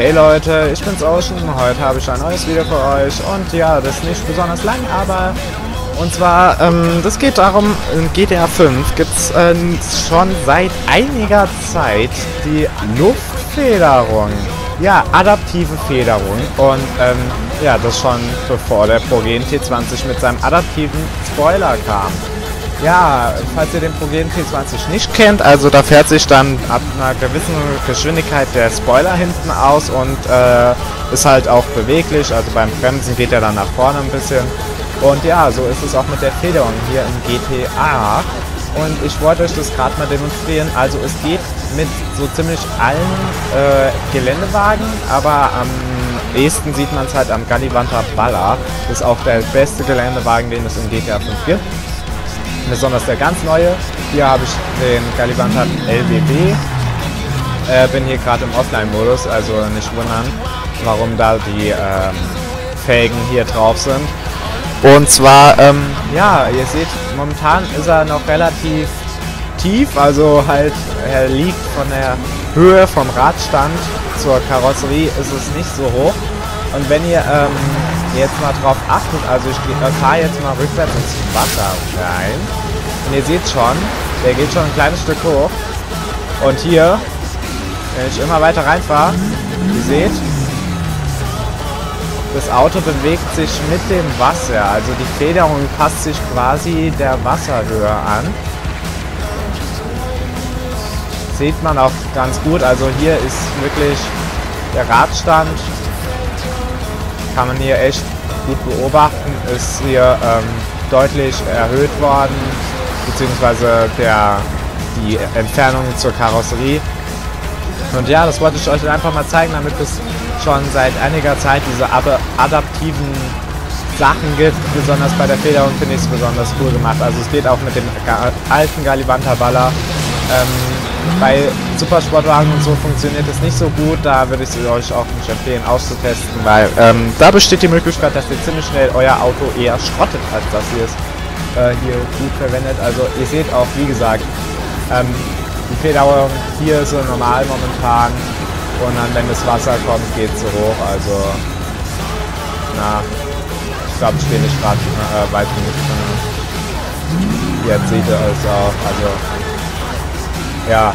Hey Leute, ich bin's Ocean. Heute habe ich ein neues Video für euch und ja, das ist nicht besonders lang, aber und zwar, ähm, das geht darum, in GTA 5 gibt's äh, schon seit einiger Zeit die Luftfederung. Ja, adaptive Federung und ähm, ja, das schon bevor der Progen T20 mit seinem adaptiven Spoiler kam. Ja, falls ihr den Progen T20 nicht kennt, also da fährt sich dann ab einer gewissen Geschwindigkeit der Spoiler hinten aus und äh, ist halt auch beweglich, also beim Bremsen geht er dann nach vorne ein bisschen. Und ja, so ist es auch mit der Federung hier im GTA. Und ich wollte euch das gerade mal demonstrieren. Also es geht mit so ziemlich allen äh, Geländewagen, aber am ehesten sieht man es halt am Gallivanta Baller. Das ist auch der beste Geländewagen, den es in GTA 5 gibt besonders der ganz neue. Hier habe ich den Galibantat LBB. Äh, bin hier gerade im Offline-Modus, also nicht wundern, warum da die ähm, Felgen hier drauf sind. Und zwar, ähm, ja, ihr seht, momentan ist er noch relativ tief, also halt, er liegt von der Höhe vom Radstand zur Karosserie ist es nicht so hoch. Und wenn ihr ähm, jetzt mal drauf achtet, also ich äh, fahre jetzt mal rückwärts ins Wasser rein. Und ihr seht schon, der geht schon ein kleines Stück hoch. Und hier, wenn ich immer weiter reinfahre, ihr seht, das Auto bewegt sich mit dem Wasser. Also die Federung passt sich quasi der Wasserhöhe an. Sieht man auch ganz gut. Also hier ist wirklich der Radstand kann man hier echt gut beobachten, ist hier ähm, deutlich erhöht worden, beziehungsweise der, die Entfernung zur Karosserie. Und ja, das wollte ich euch einfach mal zeigen, damit es schon seit einiger Zeit diese adaptiven Sachen gibt. Besonders bei der Federung finde ich es besonders cool gemacht. Also es geht auch mit dem alten Galivanta Baller. Ähm, bei Supersportwagen und so funktioniert es nicht so gut. Da würde ich euch auch nicht empfehlen auszutesten, weil ähm, da besteht die Möglichkeit, dass ihr ziemlich schnell euer Auto eher schrottet, als dass ihr es äh, hier gut verwendet. Also ihr seht auch, wie gesagt, ähm, die Federung hier so normal momentan und dann, wenn das Wasser kommt, geht es so hoch. Also, na, ich glaube, ich stehe nicht gerade äh, weit genug von Jetzt seht ihr es auch. Also, ja.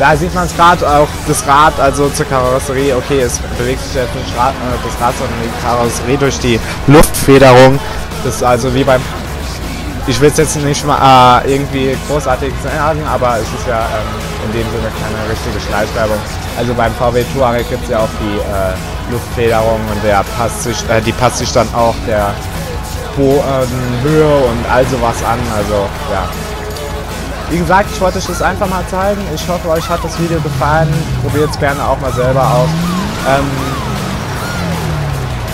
Da sieht man es gerade auch das Rad, also zur Karosserie. Okay, es bewegt sich jetzt nicht Rad, äh, das Rad, sondern die Karosserie durch die Luftfederung. Das ist also wie beim. Ich will es jetzt nicht mal äh, irgendwie großartig sagen, aber es ist ja ähm, in dem Sinne keine richtige Schleichwerbung. Also beim VW Touareg gibt es ja auch die äh, Luftfederung und der passt sich, äh, die passt sich dann auch der Bodenhöhe und all sowas an. Also ja, wie gesagt, ich wollte euch das einfach mal zeigen. Ich hoffe, euch hat das Video gefallen. Probiert es gerne auch mal selber aus. Ähm,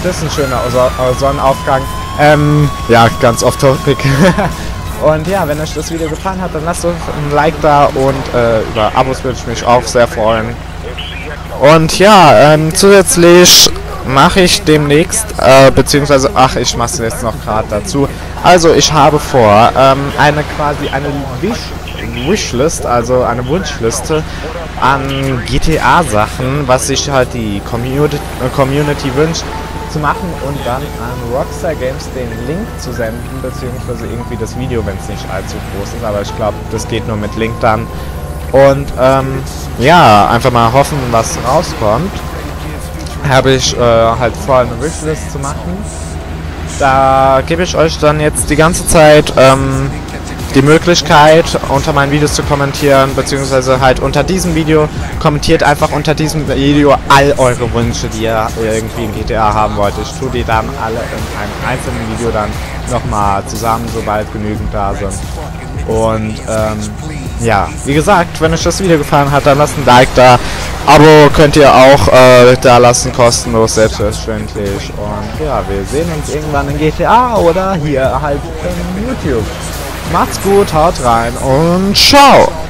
das ist ein schöner Sonnenaufgang. Ähm, ja, ganz off topic. und ja, wenn euch das Video gefallen hat, dann lasst doch ein Like da und äh, über Abos würde ich mich auch sehr freuen. Und ja, ähm, zusätzlich mache ich demnächst, äh, beziehungsweise, ach, ich mache es jetzt noch gerade dazu. Also ich habe vor, ähm, eine quasi eine Wish Wishlist, also eine Wunschliste an GTA-Sachen, was sich halt die Community, äh, Community wünscht, zu machen und dann an Rockstar Games den Link zu senden, beziehungsweise irgendwie das Video, wenn es nicht allzu groß ist, aber ich glaube, das geht nur mit Link dann. Und ähm, ja, einfach mal hoffen, was rauskommt. Habe ich äh, halt vor, eine Wishlist zu machen. Da gebe ich euch dann jetzt die ganze Zeit ähm, die Möglichkeit, unter meinen Videos zu kommentieren, beziehungsweise halt unter diesem Video. Kommentiert einfach unter diesem Video all eure Wünsche, die ihr irgendwie in GTA haben wollt. Ich tue die dann alle in einem einzelnen Video dann nochmal zusammen, sobald genügend da sind. Und ähm, ja, wie gesagt, wenn euch das Video gefallen hat, dann lasst ein Like da. Abo könnt ihr auch äh, da lassen, kostenlos, selbstverständlich. Und ja, wir sehen uns irgendwann in GTA oder hier halt in YouTube. Macht's gut, haut rein und ciao!